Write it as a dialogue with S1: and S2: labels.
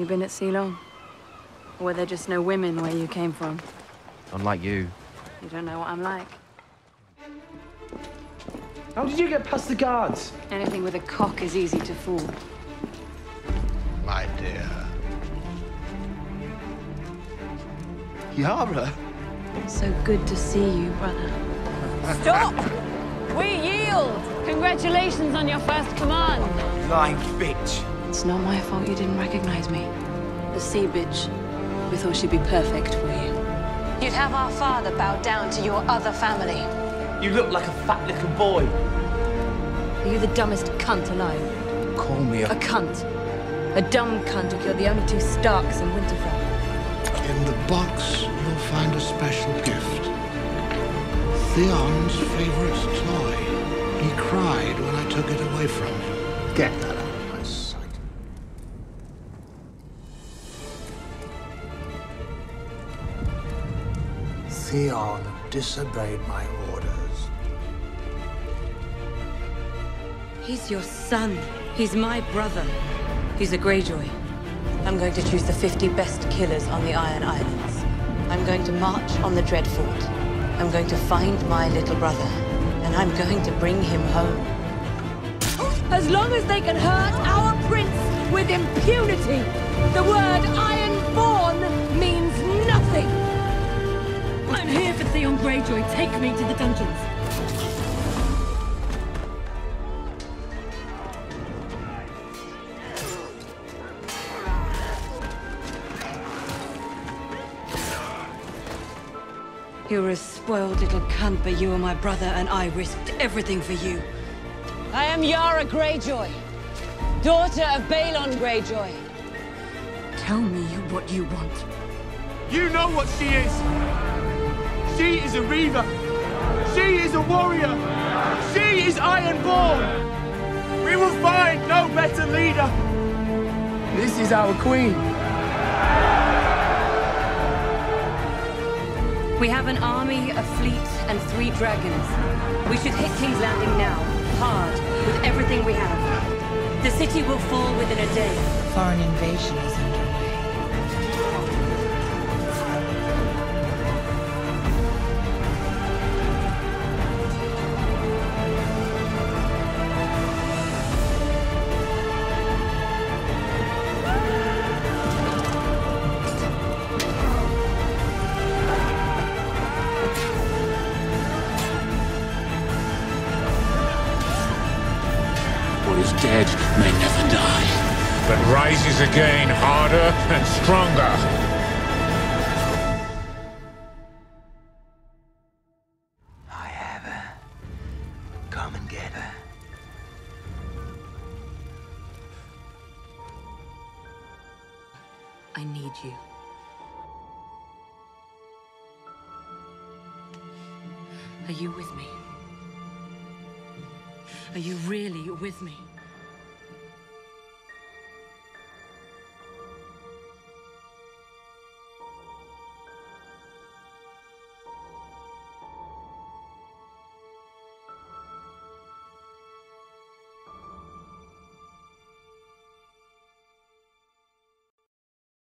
S1: You been at Ceylon? Or were there just no women where you came from?
S2: Unlike you.
S1: You don't know what I'm like.
S3: How did you get past the guards?
S1: Anything with a cock is easy to fool.
S4: My dear. Yara?
S1: So good to see you, brother.
S5: Stop! We yield! Congratulations on your first command.
S3: Lying bitch.
S1: It's not my fault you didn't recognize me. The sea bitch. We thought she'd be perfect for you.
S5: You'd have our father bow down to your other family.
S3: You look like a fat little boy.
S1: Are you the dumbest cunt alive?
S3: Call me
S1: A A cunt. A dumb cunt You're the only two Starks in Winterfell.
S4: In the box, you'll find a special gift. Theon's favorite toy. He cried when I took it away from him. Get that out of my sight. Theon disobeyed my orders.
S6: He's your son. He's my brother. He's a Greyjoy. I'm going to choose the 50 best killers on the Iron Islands. I'm going to march on the Dreadfort. I'm going to find my little brother. And I'm going to bring him home. As long as they can hurt our prince with impunity, the word Ironborn means nothing. I'm here for Theon Greyjoy. Take me to the dungeons. You're a spoiled little cunt, but you are my brother, and I risked everything for you.
S5: I am Yara Greyjoy, daughter of Balon Greyjoy.
S6: Tell me what you want.
S3: You know what she is. She is a Reaver. She is a warrior. She is Ironborn. We will find no better leader. This is our queen.
S6: We have an army, a fleet, and three dragons. We should hit King's Landing now, hard, with everything we have. The city will fall within a day.
S7: Foreign invasion is underway.
S8: What is dead may never die, but rises again harder and stronger.
S3: I have her. Come and get her.
S6: I need you. Are you with me? Are you really with me?